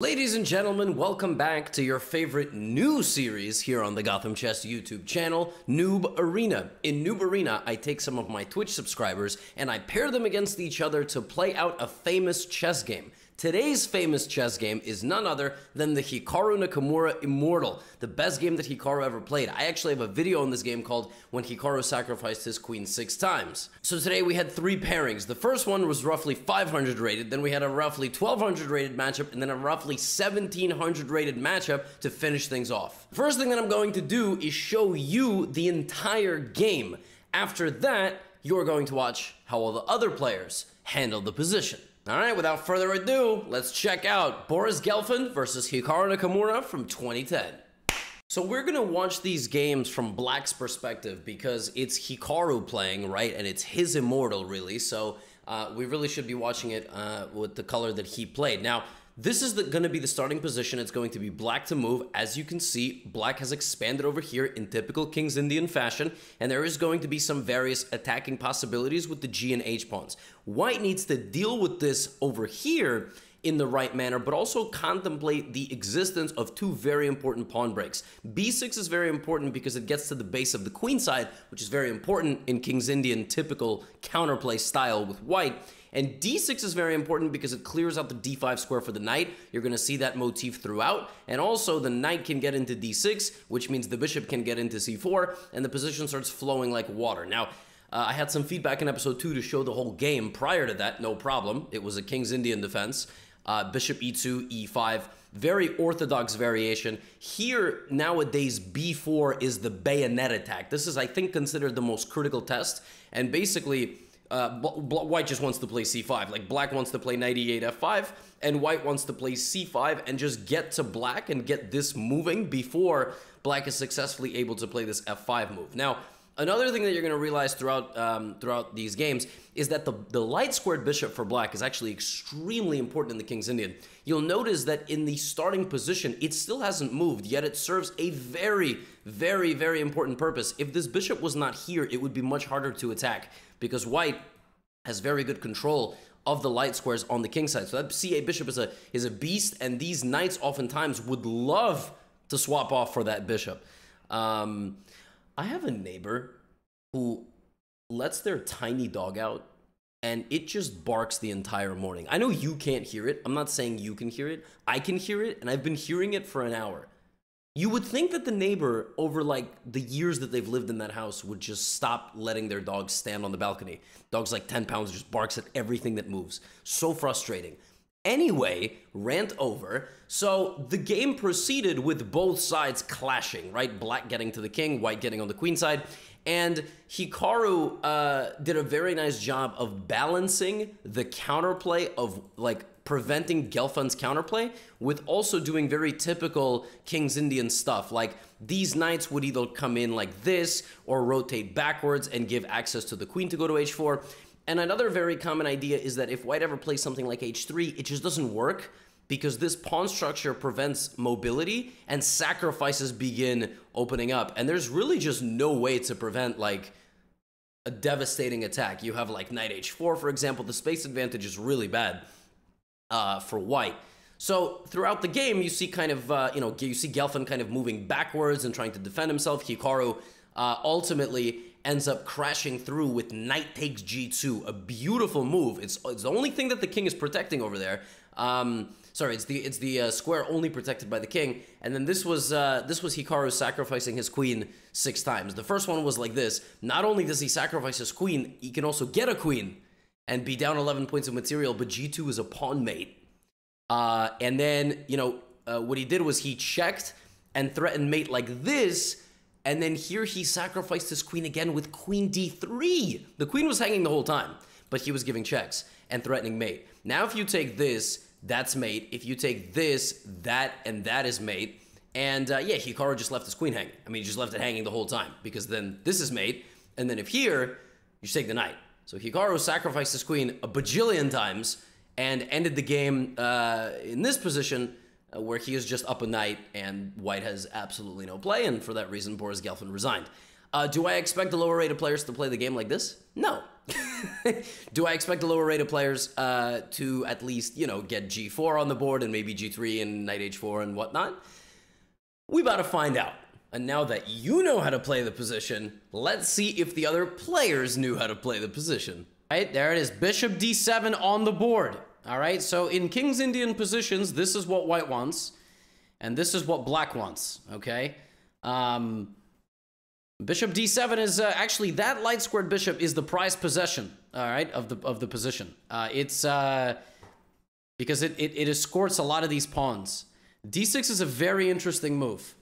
Ladies and gentlemen, welcome back to your favorite new series here on the Gotham Chess YouTube channel, Noob Arena. In Noob Arena, I take some of my Twitch subscribers and I pair them against each other to play out a famous chess game. Today's famous chess game is none other than the Hikaru Nakamura Immortal, the best game that Hikaru ever played. I actually have a video on this game called When Hikaru Sacrificed His Queen Six Times. So today we had three pairings. The first one was roughly 500 rated, then we had a roughly 1200 rated matchup, and then a roughly 1700 rated matchup to finish things off. First thing that I'm going to do is show you the entire game. After that, you're going to watch how all the other players handle the position. All right, without further ado, let's check out Boris Gelfand versus Hikaru Nakamura from 2010. So we're gonna watch these games from Black's perspective because it's Hikaru playing, right? And it's his immortal, really. So uh, we really should be watching it uh, with the color that he played. Now, this is going to be the starting position. It's going to be black to move. As you can see, black has expanded over here in typical King's Indian fashion, and there is going to be some various attacking possibilities with the G and H pawns. White needs to deal with this over here in the right manner, but also contemplate the existence of two very important pawn breaks. b6 is very important because it gets to the base of the queen side, which is very important in King's Indian typical counterplay style with white. And d6 is very important because it clears out the d5 square for the knight. You're going to see that motif throughout. And also the knight can get into d6, which means the bishop can get into c4, and the position starts flowing like water. Now, uh, I had some feedback in episode 2 to show the whole game. Prior to that, no problem. It was a King's Indian defense. Uh, bishop e2, e5, very orthodox variation. Here, nowadays, b4 is the bayonet attack. This is, I think, considered the most critical test. And basically, uh, white just wants to play c5. Like black wants to play knight e8 f5, and white wants to play c5 and just get to black and get this moving before black is successfully able to play this f5 move. Now, another thing that you're going to realize throughout um, throughout these games is that the, the light squared bishop for black is actually extremely important in the King's Indian. You'll notice that in the starting position, it still hasn't moved, yet it serves a very, very, very important purpose. If this bishop was not here, it would be much harder to attack because white has very good control of the light squares on the king side. So that c8 bishop is a is a beast, and these knights oftentimes would love to swap off for that bishop. Um, I have a neighbor who lets their tiny dog out and it just barks the entire morning. I know you can't hear it. I'm not saying you can hear it. I can hear it, and I've been hearing it for an hour. You would think that the neighbor, over like the years that they've lived in that house, would just stop letting their dogs stand on the balcony. Dog's like 10 pounds, just barks at everything that moves. So frustrating. Anyway, rant over. So the game proceeded with both sides clashing, right? Black getting to the king, white getting on the queen side. And Hikaru uh, did a very nice job of balancing the counterplay of like preventing Gelfand's counterplay with also doing very typical King's Indian stuff. Like these knights would either come in like this or rotate backwards and give access to the queen to go to h4. And another very common idea is that if white ever plays something like h3, it just doesn't work because this pawn structure prevents mobility and sacrifices begin opening up. And there's really just no way to prevent like a devastating attack. You have like knight h4, for example. The space advantage is really bad uh, for white. So throughout the game, you see kind of, uh, you know, you see Gelfand kind of moving backwards and trying to defend himself. Hikaru uh, ultimately ends up crashing through with knight takes g2, a beautiful move. It's, it's the only thing that the king is protecting over there. Um, sorry, it's the it's the uh, square only protected by the king. And then this was uh, this was Hikaru sacrificing his queen six times. The first one was like this. Not only does he sacrifice his queen, he can also get a queen and be down 11 points of material, but G2 is a pawn mate. Uh, and then, you know, uh, what he did was he checked and threatened mate like this, and then here he sacrificed his queen again with queen d3. The queen was hanging the whole time, but he was giving checks and threatening mate. Now if you take this, that's mate. If you take this, that, and that is mate. And uh, yeah, Hikaru just left his queen hanging. I mean, he just left it hanging the whole time because then this is mate. And then if here, you take the knight. So Hikaru sacrificed his queen a bajillion times and ended the game uh, in this position uh, where he is just up a knight and white has absolutely no play, and for that reason, Boris Gelfand resigned. Uh, do I expect the lower rated players to play the game like this? No. Do I expect the lower rated players uh, to at least, you know, get G4 on the board and maybe G3 and Knight H4 and whatnot? We about to find out. And now that you know how to play the position, let's see if the other players knew how to play the position. All right, there it is. Bishop D7 on the board. All right, so in King's Indian positions, this is what white wants, and this is what black wants, okay? Um, bishop D7 is uh, actually, that light squared bishop is the prized possession, all right, of the, of the position. Uh, it's, uh, because it, it, it escorts a lot of these pawns. D6 is a very interesting move.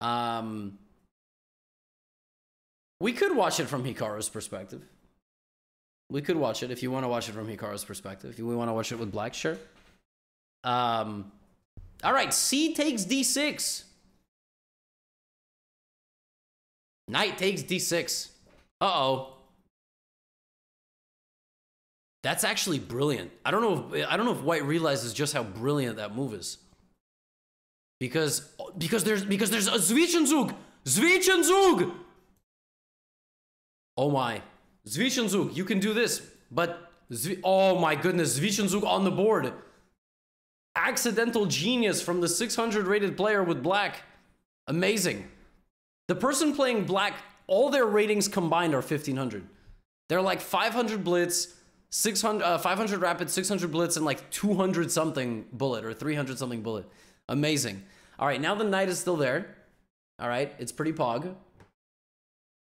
Um, we could watch it from Hikaru's perspective. We could watch it if you want to watch it from Hikaru's perspective. If we want to watch it with black, sure. Um, all right, C takes D6. Knight takes D6. Uh-oh. That's actually brilliant. I don't know if I don't know if White realizes just how brilliant that move is. Because because there's because there's a Zwischenzug! Zwischenzug! Oh my. Zwischenzug, you can do this. But oh my goodness, Zwischenzug on the board. Accidental genius from the 600 rated player with black. Amazing. The person playing black, all their ratings combined are 1500. They're like 500 blitz, 600 uh, 500 rapid, 600 blitz and like 200 something bullet or 300 something bullet. Amazing. All right, now the knight is still there. All right, it's pretty pog.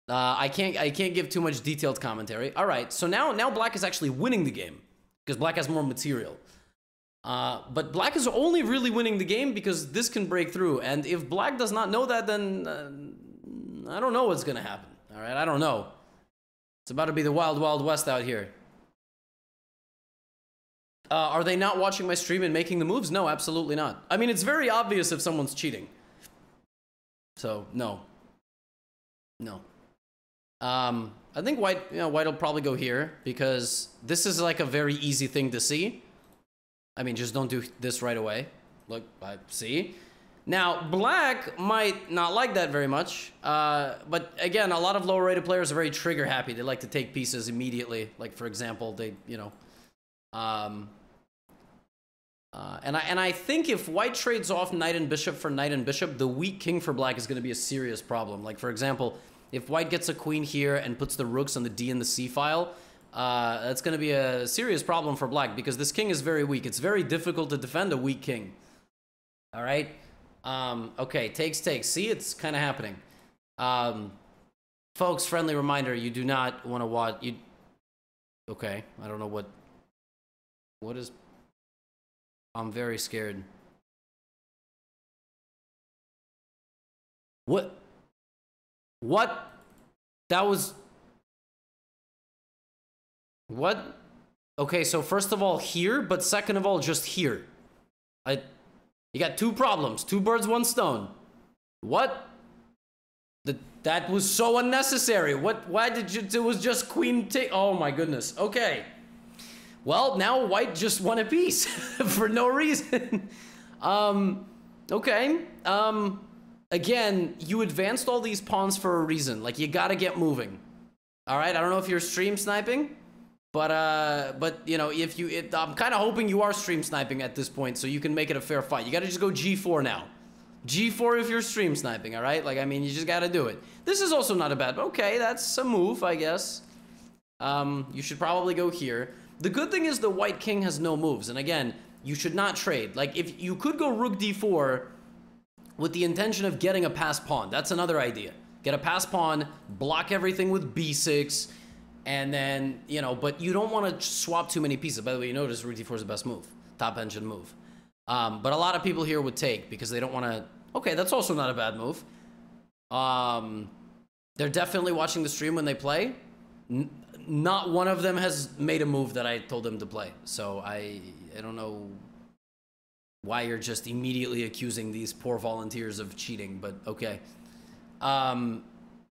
Uh, I can't I can't give too much detailed commentary. All right, so now now black is actually winning the game because black has more material. Uh, but black is only really winning the game because this can break through. And if black does not know that, then uh, I don't know what's gonna happen. All right, I don't know. It's about to be the wild wild west out here. Uh, are they not watching my stream and making the moves? No, absolutely not. I mean, it's very obvious if someone's cheating. So, no. No. Um, I think white, you know, white will probably go here because this is like a very easy thing to see. I mean, just don't do this right away. Look, I see. Now, black might not like that very much, uh, but again, a lot of lower rated players are very trigger happy. They like to take pieces immediately. Like, for example, they, you know, um, uh, and I and I think if white trades off knight and bishop for knight and bishop, the weak king for black is going to be a serious problem. Like for example, if white gets a queen here and puts the rooks on the d and the c file, uh, that's going to be a serious problem for black because this king is very weak. It's very difficult to defend a weak king. All right. Um, okay, takes takes. See, it's kind of happening. Um, folks, friendly reminder: you do not want to watch. You. Okay, I don't know what what is... I'm very scared. What? What? That was... What? Okay, so first of all, here, but second of all, just here. I... You got two problems. Two birds, one stone. What? The, that was so unnecessary. What? Why did you... It was just queen take... Oh my goodness. Okay. Well, now white just won a piece for no reason. um, okay. Um, again, you advanced all these pawns for a reason. Like, you gotta get moving. All right, I don't know if you're stream sniping, but, uh, but you know, if you, it, I'm kind of hoping you are stream sniping at this point so you can make it a fair fight. You gotta just go G4 now. G4 if you're stream sniping, all right? Like, I mean, you just gotta do it. This is also not a bad, okay, that's a move, I guess. Um, you should probably go here. The good thing is the white king has no moves. And again, you should not trade. Like, if you could go rook d4 with the intention of getting a pass pawn. That's another idea. Get a pass pawn, block everything with b6, and then, you know, but you don't want to swap too many pieces. By the way, you notice rook d4 is the best move. Top engine move. Um, but a lot of people here would take because they don't want to... Okay, that's also not a bad move. Um, they're definitely watching the stream when they play not one of them has made a move that I told them to play. So I I don't know why you're just immediately accusing these poor volunteers of cheating, but okay. Um,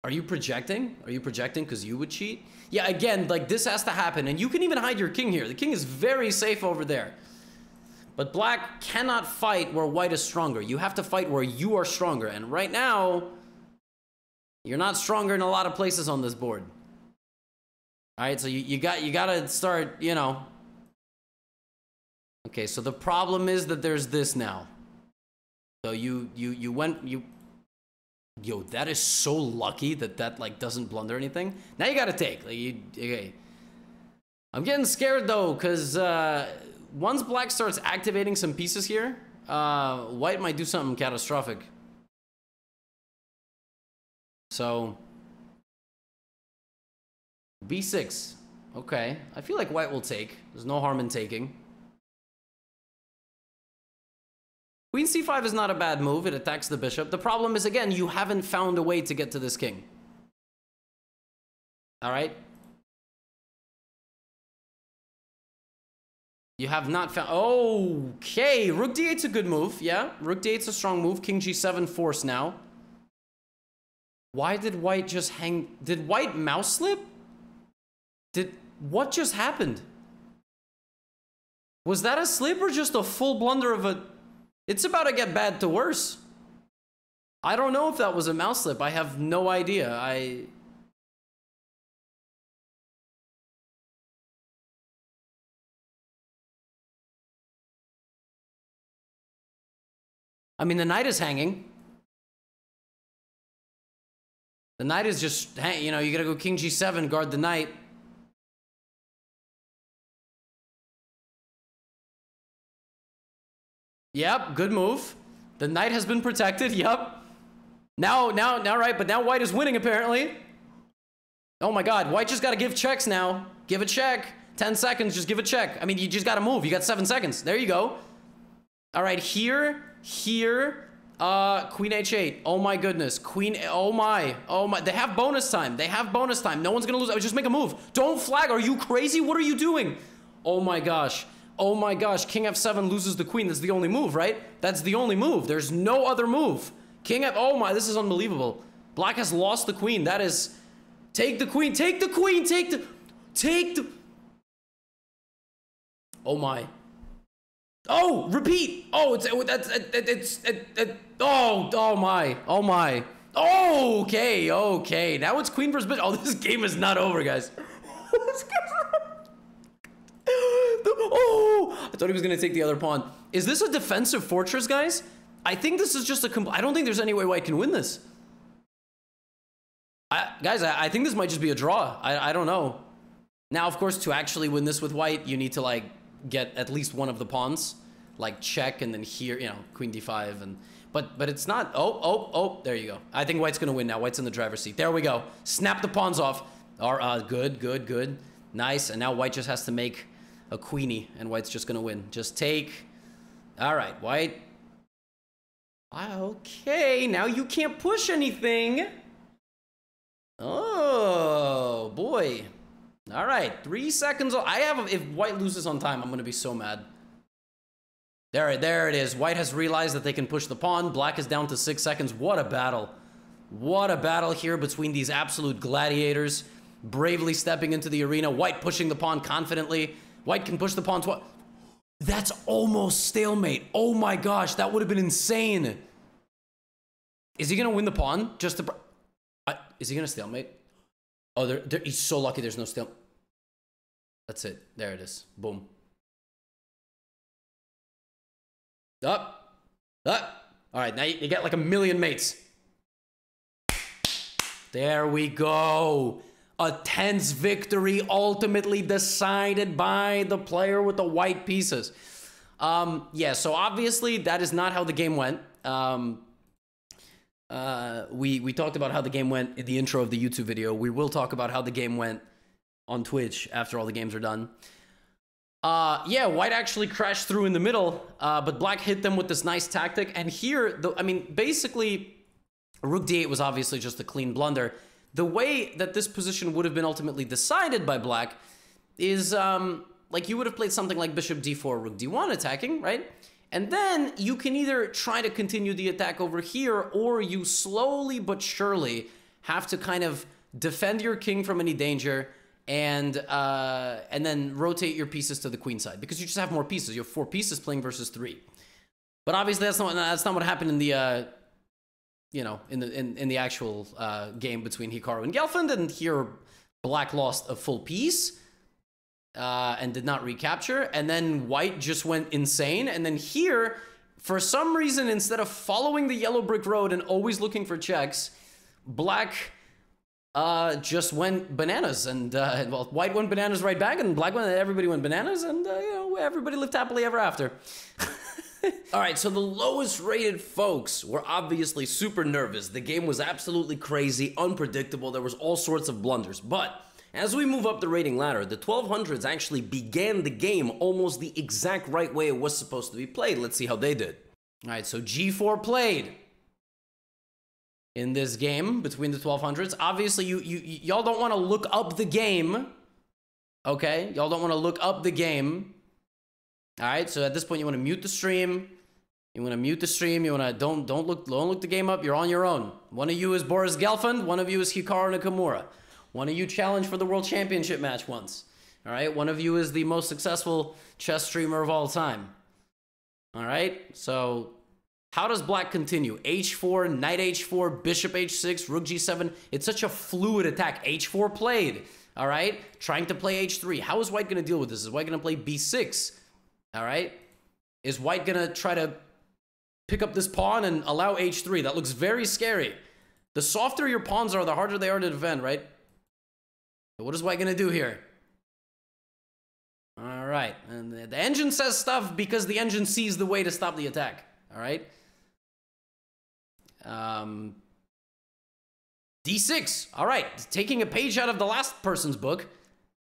are you projecting? Are you projecting because you would cheat? Yeah, again, like this has to happen, and you can even hide your king here. The king is very safe over there. But black cannot fight where white is stronger. You have to fight where you are stronger. And right now, you're not stronger in a lot of places on this board. All right, so you, you got you got to start, you know. Okay, so the problem is that there's this now. So you you you went you Yo, that is so lucky that that like doesn't blunder anything. Now you got to take. Like you okay. I'm getting scared though cuz uh once black starts activating some pieces here, uh white might do something catastrophic. So b6. Okay. I feel like white will take. There's no harm in taking. Queen c5 is not a bad move. It attacks the bishop. The problem is, again, you haven't found a way to get to this king. All right? You have not found... Okay, rook d8's a good move. Yeah, rook d8's a strong move. King g7 force now. Why did white just hang... Did white mouse slip? Did what just happened? Was that a slip or just a full blunder of a It's about to get bad to worse. I don't know if that was a mouse slip. I have no idea. I I mean, the knight is hanging. The knight is just, you know, you gotta go king g7, guard the knight. Yep, good move. The knight has been protected. Yep. Now, now, now, right, but now white is winning apparently. Oh my god, white just gotta give checks now. Give a check. 10 seconds, just give a check. I mean, you just gotta move. You got seven seconds. There you go. All right, here, here, uh, queen h8. Oh my goodness. Queen, oh my, oh my. They have bonus time. They have bonus time. No one's gonna lose. Just make a move. Don't flag. Are you crazy? What are you doing? Oh my gosh. Oh my gosh, king f7 loses the queen. That's the only move, right? That's the only move. There's no other move. King f... Oh my, this is unbelievable. Black has lost the queen. That is... Take the queen. Take the queen. Take the... Take the... Oh my. Oh, repeat. Oh, it's... That's... It's... It, it, oh, oh my. Oh my. Oh, okay, okay. Now it's queen versus bitch. Oh, this game is not over, guys. oh, I thought he was going to take the other pawn. Is this a defensive fortress, guys? I think this is just a... I don't think there's any way white can win this. I, guys, I, I, think this might just be a draw. I, I don't know. Now, of course, to actually win this with white, you need to, like, get at least one of the pawns. Like, check, and then here, you know, queen d5, and... But but it's not... Oh, oh, oh, there you go. I think white's going to win now. White's in the driver's seat. There we go. Snap the pawns off. Are, uh, good, good, good. Nice. And now white just has to make a queenie, and white's just gonna win. Just take. All right, white. Okay, now you can't push anything. Oh, boy. All right, three seconds. I have, if white loses on time, I'm gonna be so mad. There, there it is. White has realized that they can push the pawn. Black is down to six seconds. What a battle. What a battle here between these absolute gladiators. Bravely stepping into the arena. White pushing the pawn confidently. White can push the pawn twice. That's almost stalemate. Oh my gosh, that would have been insane. Is he gonna win the pawn? Just to... Uh, is he gonna stalemate? Oh, there, there, he's so lucky there's no stalemate. That's it. There it is. Boom. Up. Up. All right, now you, you get like a million mates. There we go a tense victory ultimately decided by the player with the white pieces. Um, yeah, so obviously that is not how the game went. Um, uh, we we talked about how the game went in the intro of the YouTube video. We will talk about how the game went on Twitch after all the games are done. Uh, yeah, White actually crashed through in the middle, uh, but Black hit them with this nice tactic. And here, the, I mean, basically, Rook D8 was obviously just a clean blunder the way that this position would have been ultimately decided by black is um, like you would have played something like bishop d4, rook d1 attacking, right? And then you can either try to continue the attack over here, or you slowly but surely have to kind of defend your king from any danger and uh, and then rotate your pieces to the queen side because you just have more pieces. You have four pieces playing versus three. But obviously that's not that's not what happened in the uh, you know, in the in, in the actual uh, game between Hikaru and Gelfand, and here Black lost a full piece uh, and did not recapture. And then white just went insane. And then here, for some reason, instead of following the yellow brick road and always looking for checks, black uh, just went bananas. And, uh, well, white went bananas right back, and black went, everybody went bananas, and, uh, you know, everybody lived happily ever after. All right, so the lowest rated folks were obviously super nervous. The game was absolutely crazy, unpredictable. There was all sorts of blunders. But as we move up the rating ladder, the 1200s actually began the game almost the exact right way it was supposed to be played. Let's see how they did. All right, so G4 played in this game between the 1200s. Obviously, you you y'all don't want to look up the game. Okay? Y'all don't want to look up the game all right, so at this point, you want to mute the stream. You want to mute the stream. You want to don't don't look don't look the game up. You're on your own. One of you is Boris Gelfand. One of you is Hikaru Nakamura. One of you challenged for the world championship match once. All right, one of you is the most successful chess streamer of all time. All right, so how does black continue? H4, knight H4, bishop H6, rook G7. It's such a fluid attack. H4 played. All right, trying to play H3. How is white going to deal with this? Is white going to play B6? All right. Is white going to try to pick up this pawn and allow h3? That looks very scary. The softer your pawns are, the harder they are to defend, right? What is white going to do here? All right. And the engine says stuff because the engine sees the way to stop the attack. All right. Um, D6. All right. Taking a page out of the last person's book.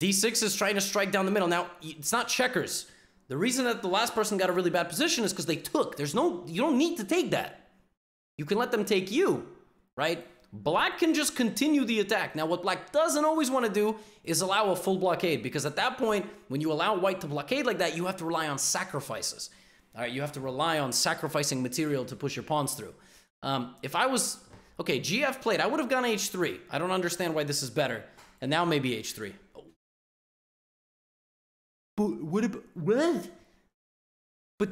D6 is trying to strike down the middle. Now, it's not checkers. The reason that the last person got a really bad position is because they took. There's no, you don't need to take that. You can let them take you, right? Black can just continue the attack. Now, what black doesn't always want to do is allow a full blockade because at that point, when you allow white to blockade like that, you have to rely on sacrifices. All right, you have to rely on sacrificing material to push your pawns through. Um, if I was, okay, GF played, I would have gone H3. I don't understand why this is better. And now maybe H3. But what about what? But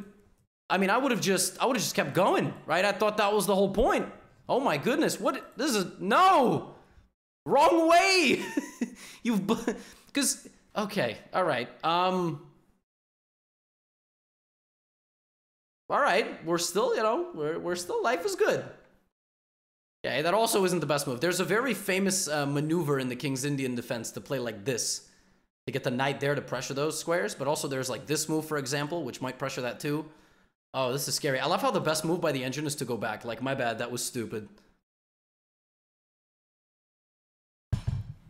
I mean, I would have just I would have just kept going, right? I thought that was the whole point. Oh my goodness, what this is no wrong way. You've because okay, all right. Um all right, we're still, you know, we're, we're still, life is good. Okay, that also isn't the best move. There's a very famous uh, maneuver in the King's Indian defense to play like this to get the knight there to pressure those squares. But also there's like this move, for example, which might pressure that too. Oh, this is scary. I love how the best move by the engine is to go back. Like, my bad, that was stupid.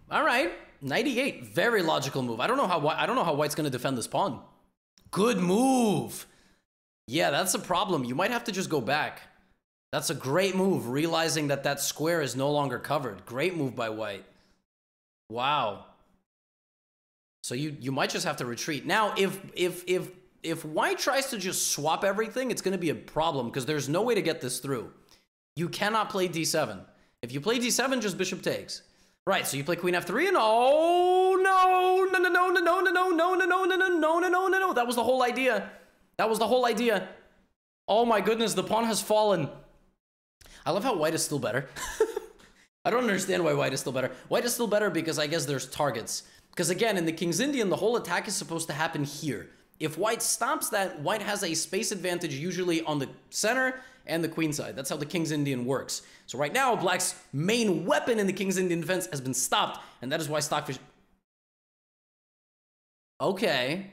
All right, 98, very logical move. I don't know how I don't know how White's gonna defend this pawn. Good move. Yeah, that's a problem. You might have to just go back. That's a great move, realizing that that square is no longer covered. Great move by White. Wow. So you you might just have to retreat. Now, if if if if white tries to just swap everything, it's going to be a problem because there's no way to get this through. You cannot play d7. If you play d7, just bishop takes. Right, so you play queen f3 and oh no, no, no, no, no, no, no, no, no, no, no, no, no, no, no, no, no. That was the whole idea. That was the whole idea. Oh my goodness, the pawn has fallen. I love how white is still better. I don't understand why white is still better. White is still better because I guess there's targets. Because again, in the King's Indian, the whole attack is supposed to happen here. If white stops that, white has a space advantage usually on the center and the queen side. That's how the King's Indian works. So right now, black's main weapon in the King's Indian defense has been stopped, and that is why Stockfish... Okay.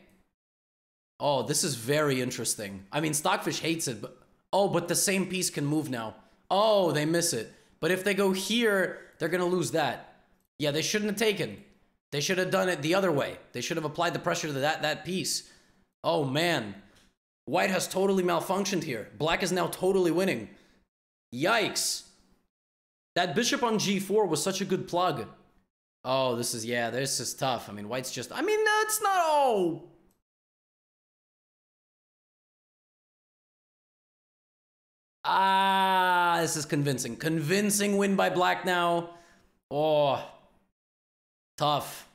Oh, this is very interesting. I mean, Stockfish hates it, but... Oh, but the same piece can move now. Oh, they miss it. But if they go here, they're going to lose that. Yeah, they shouldn't have taken. They should have done it the other way. They should have applied the pressure to that, that piece. Oh, man. White has totally malfunctioned here. Black is now totally winning. Yikes. That bishop on g4 was such a good plug. Oh, this is, yeah, this is tough. I mean, white's just, I mean, that's not, oh. Ah, this is convincing. Convincing win by black now. Oh, Tough.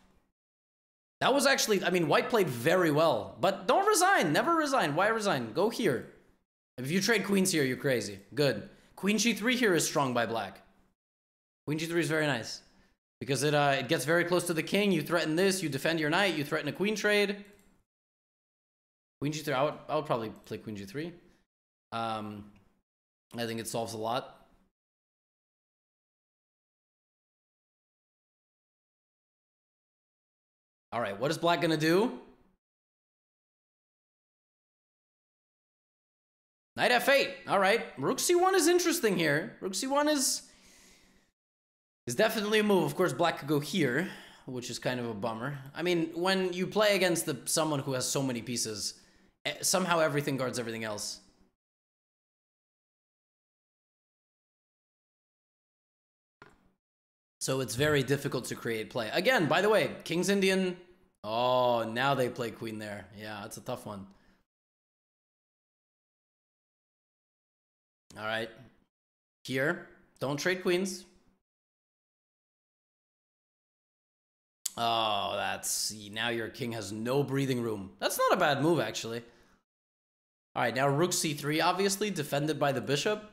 That was actually, I mean, White played very well, but don't resign. Never resign. Why resign? Go here. If you trade queens here, you're crazy. Good. Queen g3 here is strong by black. Queen g3 is very nice. Because it, uh, it gets very close to the king. You threaten this, you defend your knight, you threaten a queen trade. Queen g3, I would, I would probably play queen g3. Um, I think it solves a lot. All right, what is black going to do? Knight f8. All right, rook c1 is interesting here. Rook c1 is is definitely a move. Of course, black could go here, which is kind of a bummer. I mean, when you play against the someone who has so many pieces, eh, somehow everything guards everything else. So it's very difficult to create play. Again, by the way, King's Indian. Oh, now they play queen there. Yeah, that's a tough one. All right. Here, don't trade queens. Oh, that's now your king has no breathing room. That's not a bad move, actually. All right, now rook c3, obviously defended by the bishop,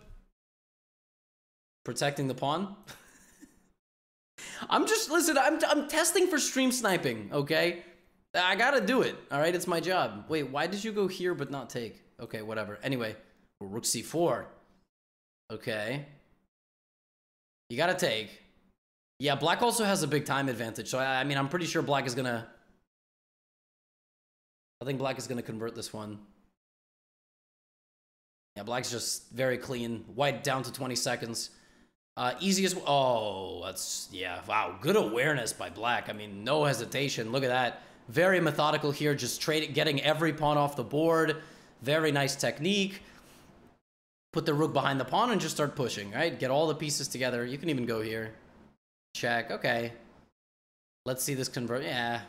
protecting the pawn. I'm just listen. I'm I'm testing for stream sniping. Okay, I gotta do it. All right, it's my job. Wait, why did you go here but not take? Okay, whatever. Anyway, rook c4. Okay, you gotta take. Yeah, black also has a big time advantage. So I, I mean, I'm pretty sure black is gonna. I think black is gonna convert this one. Yeah, black's just very clean. White down to 20 seconds. Uh, easiest. Oh, that's yeah. Wow, good awareness by Black. I mean, no hesitation. Look at that. Very methodical here. Just trading, getting every pawn off the board. Very nice technique. Put the rook behind the pawn and just start pushing. Right. Get all the pieces together. You can even go here. Check. Okay. Let's see this convert. Yeah.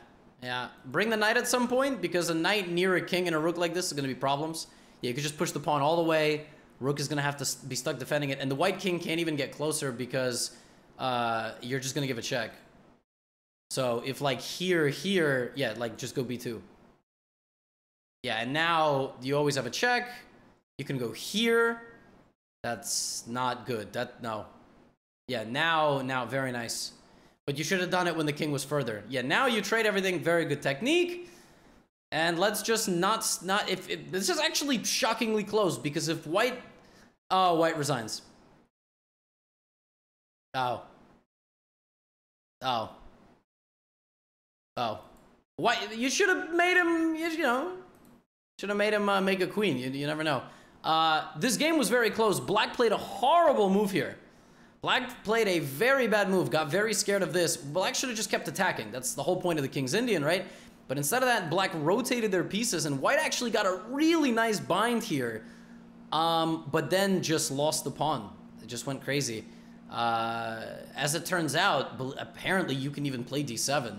Yeah. Bring the knight at some point because a knight near a king and a rook like this is going to be problems. Yeah, you could just push the pawn all the way Rook is going to have to be stuck defending it. And the white king can't even get closer because uh, you're just going to give a check. So if like here, here, yeah, like just go b2. Yeah, and now you always have a check. You can go here. That's not good. That, no. Yeah, now, now, very nice. But you should have done it when the king was further. Yeah, now you trade everything. Very good technique. And let's just not, not if, if this is actually shockingly close because if white, oh, white resigns. Oh. Oh. Oh. White, you should have made him, you know, should have made him uh, make a queen. You, you never know. Uh, this game was very close. Black played a horrible move here. Black played a very bad move, got very scared of this. Black should have just kept attacking. That's the whole point of the King's Indian, right? But instead of that, black rotated their pieces, and white actually got a really nice bind here. Um, but then just lost the pawn. It just went crazy. Uh, as it turns out, apparently you can even play d7.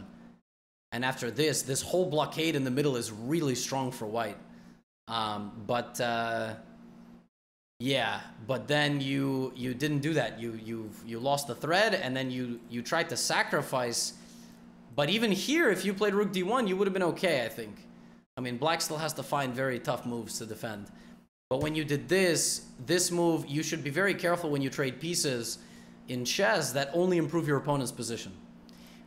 And after this, this whole blockade in the middle is really strong for white. Um, but uh, yeah, but then you you didn't do that. You you you lost the thread, and then you you tried to sacrifice but even here, if you played rook d1, you would have been okay, I think. I mean, black still has to find very tough moves to defend. But when you did this, this move, you should be very careful when you trade pieces in chess that only improve your opponent's position.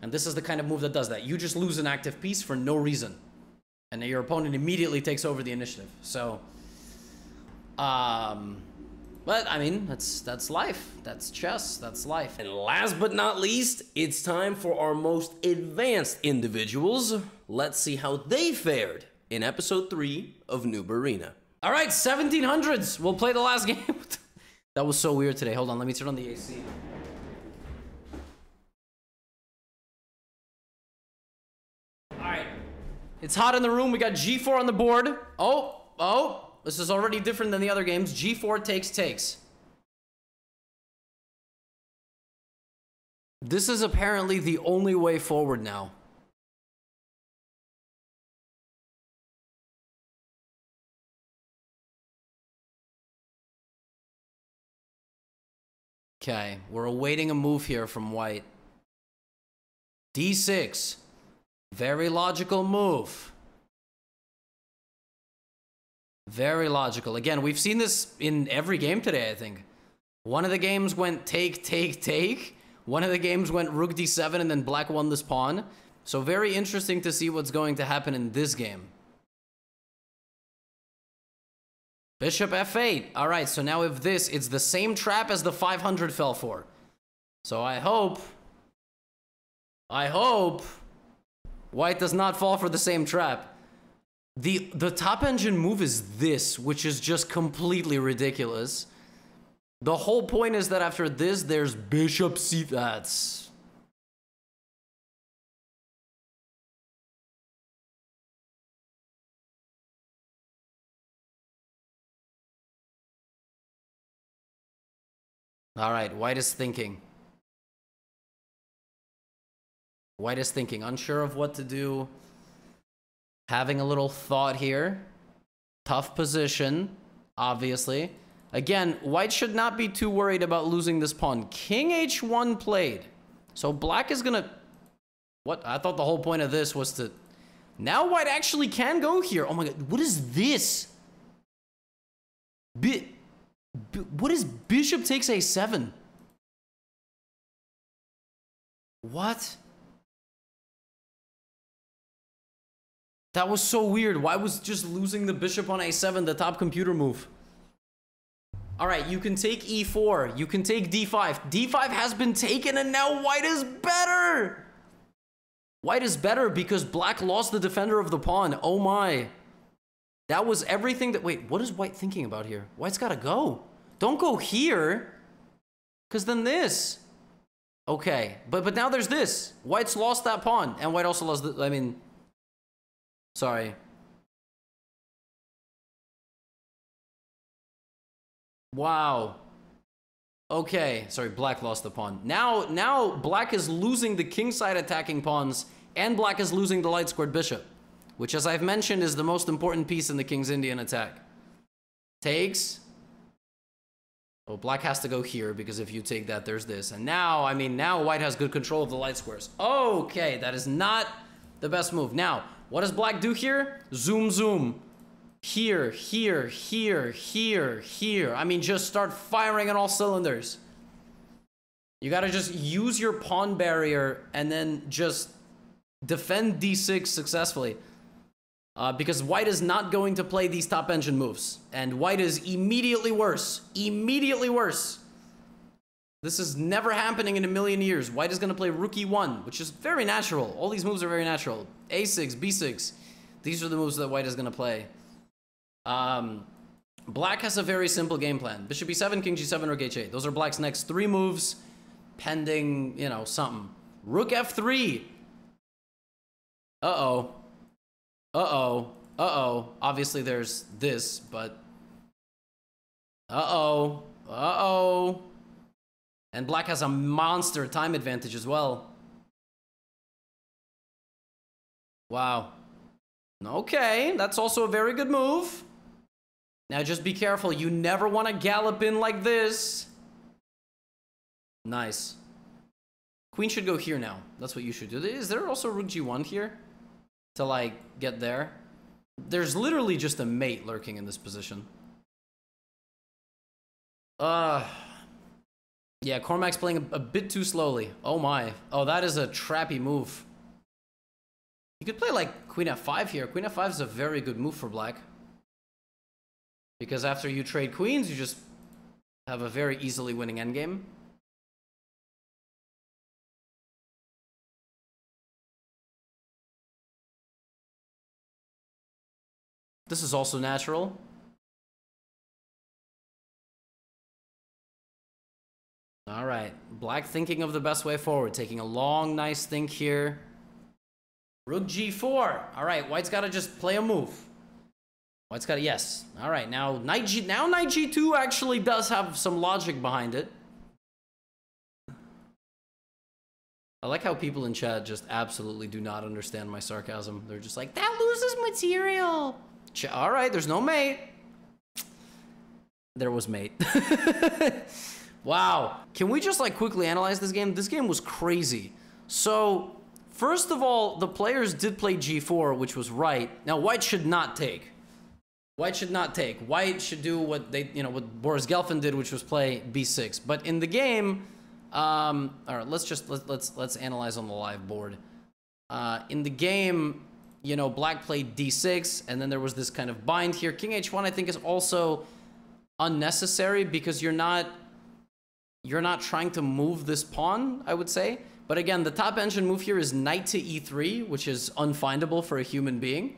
And this is the kind of move that does that. You just lose an active piece for no reason. And your opponent immediately takes over the initiative. So, um, but I mean, that's that's life. That's chess. That's life. And last but not least, it's time for our most advanced individuals. Let's see how they fared in episode three of Noob Arena. All right, 1700s. We'll play the last game. that was so weird today. Hold on, let me turn on the AC. All right, it's hot in the room. We got G4 on the board. Oh, oh. This is already different than the other games. G4 takes takes. This is apparently the only way forward now. Okay, we're awaiting a move here from white. D6. Very logical move. Very logical. Again, we've seen this in every game today, I think. One of the games went take, take, take. One of the games went rook d7 and then black won this pawn. So very interesting to see what's going to happen in this game. Bishop f8. All right, so now if this, it's the same trap as the 500 fell for. So I hope, I hope white does not fall for the same trap. The, the top engine move is this, which is just completely ridiculous. The whole point is that after this, there's bishop c. That's All right, white is thinking. White is thinking, unsure of what to do. Having a little thought here. Tough position, obviously. Again, white should not be too worried about losing this pawn. King h1 played. So black is gonna... What? I thought the whole point of this was to... Now white actually can go here. Oh my god, what is this? Bit... What is bishop takes a7? What? That was so weird. Why was just losing the bishop on a7 the top computer move? All right, you can take e4. You can take d5. d5 has been taken and now white is better. White is better because black lost the defender of the pawn. Oh my. That was everything that... Wait, what is White thinking about here? White's got to go. Don't go here. Because then this. Okay, but but now there's this. White's lost that pawn. And White also lost the... I mean... Sorry. Wow. Okay, sorry, black lost the pawn. Now, now black is losing the kingside attacking pawns, and black is losing the light squared bishop which as I've mentioned is the most important piece in the King's Indian attack. Takes. Oh, black has to go here because if you take that, there's this. And now, I mean, now white has good control of the light squares. Okay, that is not the best move. Now, what does black do here? Zoom, zoom. Here, here, here, here, here. I mean, just start firing on all cylinders. You gotta just use your pawn barrier and then just defend d6 successfully. Uh, because white is not going to play these top engine moves. And white is immediately worse. Immediately worse. This is never happening in a million years. White is going to play rook e1, which is very natural. All these moves are very natural. a6, b6. These are the moves that white is going to play. Um, black has a very simple game plan. Bishop e7, king g7, rook h8. Those are black's next three moves, pending, you know, something. Rook f3. Uh-oh. Uh-oh. Uh-oh. Obviously there's this, but... Uh-oh. Uh-oh. And black has a monster time advantage as well. Wow. Okay, that's also a very good move. Now just be careful. You never want to gallop in like this. Nice. Queen should go here now. That's what you should do. Is there also rook g1 here? to like get there. There's literally just a mate lurking in this position. Uh, yeah, Cormac's playing a, a bit too slowly. Oh my. Oh, that is a trappy move. You could play like Queen f5 here. Queen f5 is a very good move for black. Because after you trade queens, you just have a very easily winning endgame. This is also natural. All right, black thinking of the best way forward, taking a long, nice think here. Rook g4. All right, white's got to just play a move. White's got to, yes. All right, now knight g, now knight g2 actually does have some logic behind it. I like how people in chat just absolutely do not understand my sarcasm. They're just like, that loses material. All right, there's no mate. There was mate. wow. Can we just like quickly analyze this game? This game was crazy. So, first of all, the players did play g4, which was right. Now, white should not take. White should not take. White should do what they, you know, what Boris Gelfand did, which was play b6. But in the game, Um, all right, let's just let, let's let's analyze on the live board. Uh, in the game, you know, black played d6, and then there was this kind of bind here. King h1, I think, is also unnecessary because you're not you're not trying to move this pawn, I would say. But again, the top engine move here is knight to e3, which is unfindable for a human being.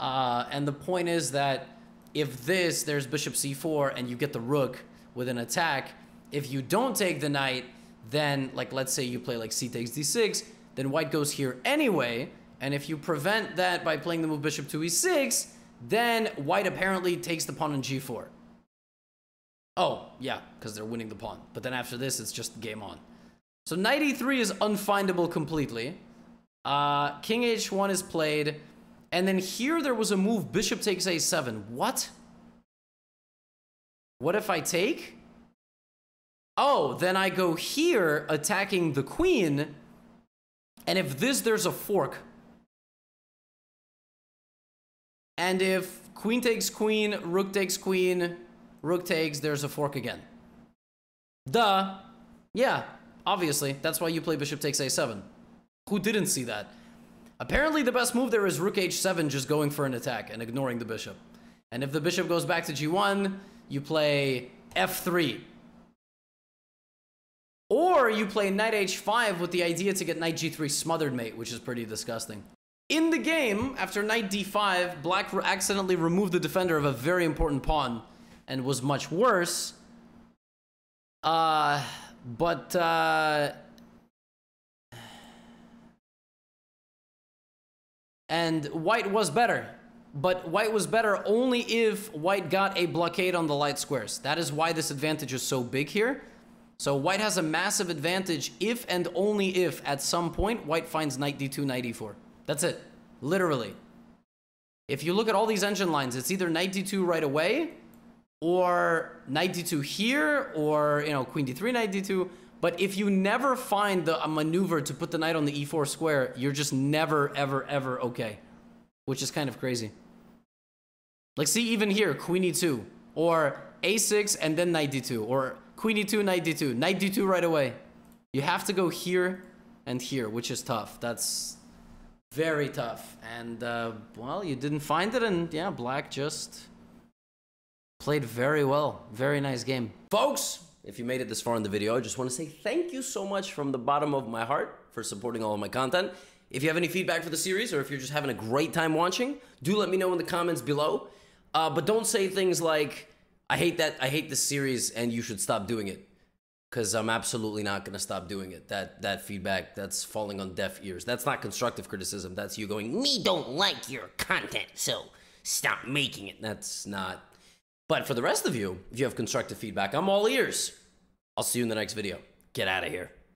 Uh, and the point is that if this, there's bishop c4, and you get the rook with an attack, if you don't take the knight, then, like, let's say you play like c takes d6, then white goes here anyway, and if you prevent that by playing the move bishop to e6, then white apparently takes the pawn on g4. Oh, yeah, because they're winning the pawn. But then after this, it's just game on. So knight e3 is unfindable completely. Uh, king h1 is played. And then here there was a move, bishop takes a7. What? What if I take? Oh, then I go here attacking the queen. And if this, there's a fork. And if queen takes queen, rook takes queen, rook takes, there's a fork again. Duh. Yeah, obviously. That's why you play bishop takes a7. Who didn't see that? Apparently the best move there is rook h7 just going for an attack and ignoring the bishop. And if the bishop goes back to g1, you play f3. Or you play knight h5 with the idea to get knight g3 smothered mate, which is pretty disgusting. In the game, after knight d5, black accidentally removed the defender of a very important pawn and was much worse. Uh, but, uh... And white was better. But white was better only if white got a blockade on the light squares. That is why this advantage is so big here. So white has a massive advantage if and only if at some point white finds knight d2, knight e4. That's it. Literally. If you look at all these engine lines, it's either knight d2 right away or knight d2 here or, you know, queen d3, knight d2. But if you never find the, a maneuver to put the knight on the e4 square, you're just never, ever, ever okay. Which is kind of crazy. Like, see, even here, queen e2 or a6 and then knight d2 or Queen e2, knight d2. Knight d2 right away. You have to go here and here, which is tough. That's very tough. And, uh, well, you didn't find it, and yeah, black just played very well. Very nice game. Folks, if you made it this far in the video, I just want to say thank you so much from the bottom of my heart for supporting all of my content. If you have any feedback for the series, or if you're just having a great time watching, do let me know in the comments below. Uh, but don't say things like, I hate that. I hate this series, and you should stop doing it. Because I'm absolutely not going to stop doing it. That that feedback, that's falling on deaf ears. That's not constructive criticism. That's you going, me don't like your content, so stop making it. That's not. But for the rest of you, if you have constructive feedback, I'm all ears. I'll see you in the next video. Get out of here.